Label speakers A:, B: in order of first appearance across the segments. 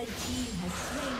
A: Red team has slain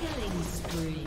A: Killing spree.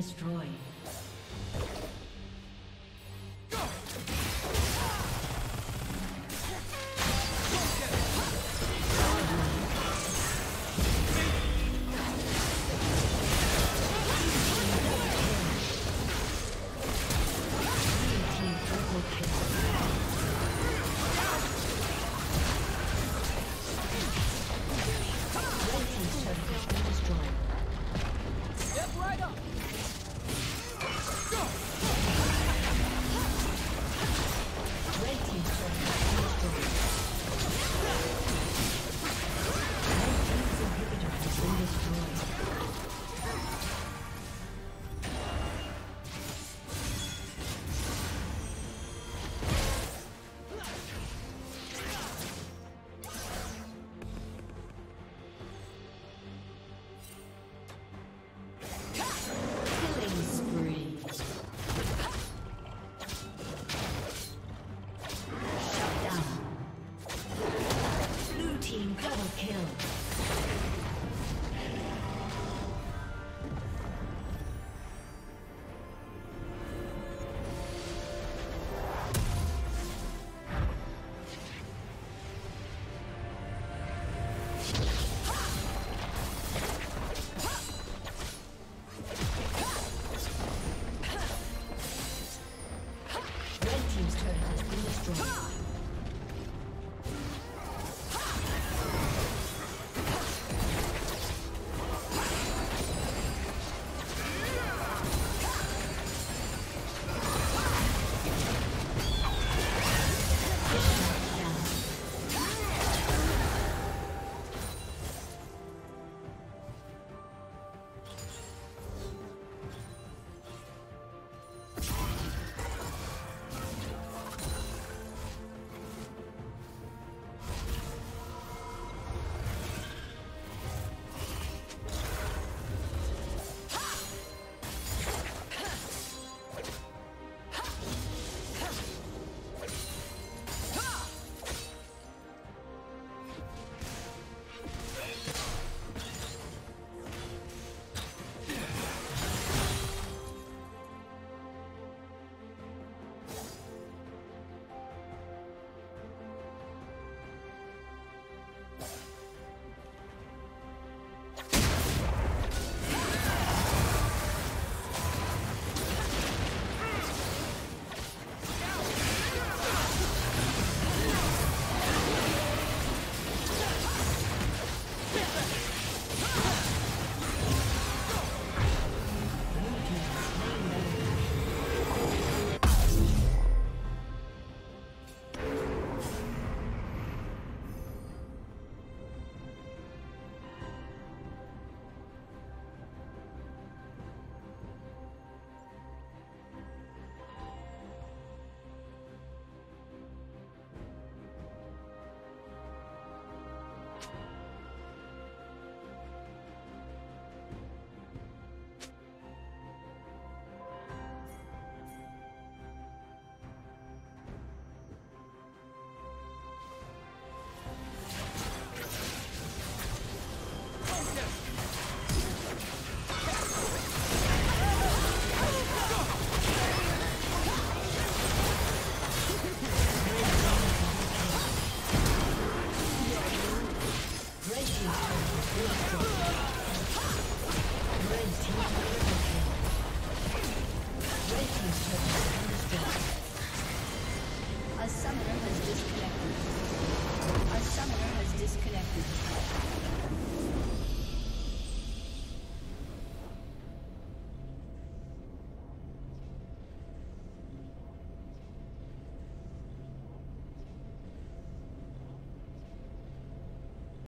A: destroyed. destroyed.